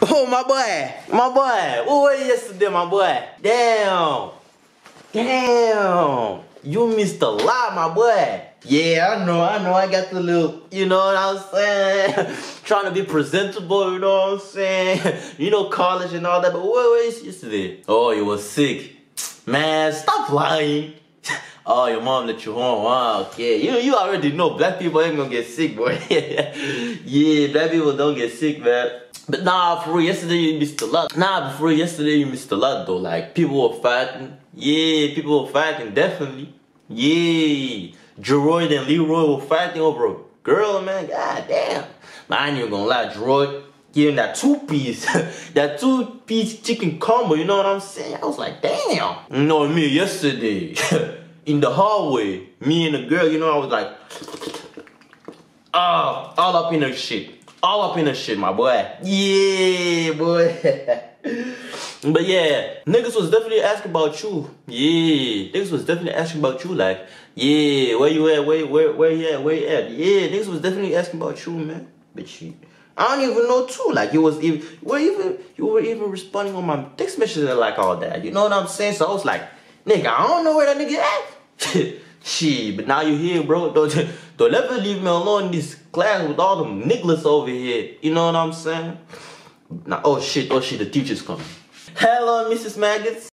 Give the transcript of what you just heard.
Oh, my boy. My boy. You yesterday, my boy? Damn. Damn. You missed a lot, my boy. Yeah, I know, I know. I got the little, you know what I'm saying? Trying to be presentable, you know what I'm saying? You know, college and all that. But what was yesterday? Oh, you were sick. Man, stop lying. Oh, your mom let you home. Wow, okay. You you already know black people ain't gonna get sick, boy. yeah, black people don't get sick, man. But nah, for real, yesterday you missed a lot. Nah, for real, yesterday you missed a lot though. Like people were fighting. Yeah, people were fighting, definitely. Yeah. Jeroid and Leroy were fighting over a girl, man. God damn. Man, I ain't even gonna lie, Jeroid getting that two piece, that two piece chicken combo, you know what I'm saying? I was like, damn. You know me yesterday. in the hallway, me and the girl, you know, I was like, ah, all up in her shit. All up in her shit, my boy. Yeah, boy. but yeah, niggas was definitely asking about you. Yeah, niggas was definitely asking about you. Like, yeah, where you at? Where, where, where you at? Where you at? Yeah, niggas was definitely asking about you, man. But shit. I don't even know too. Like you was even, were even, you were even responding on my text messages and like all that. You know what I'm saying? So I was like, nigga, I don't know where that nigga at. Shit, but now you here, bro. Don't, don't ever leave me alone in this class with all them niggas over here. You know what I'm saying? Now, oh shit, oh shit, the teacher's coming. Hello, Mrs. Maggots.